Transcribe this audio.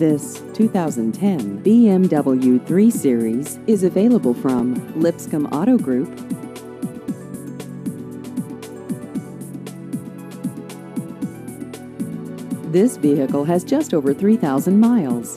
This 2010 BMW 3 Series is available from Lipscomb Auto Group. This vehicle has just over 3,000 miles.